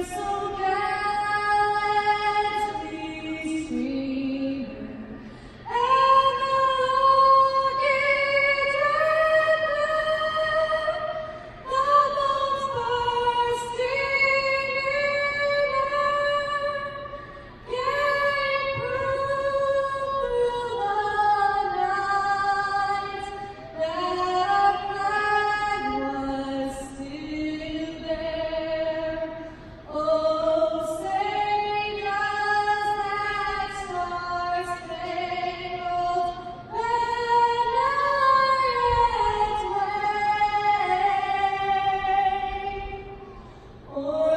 Yes. Oh.